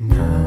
No.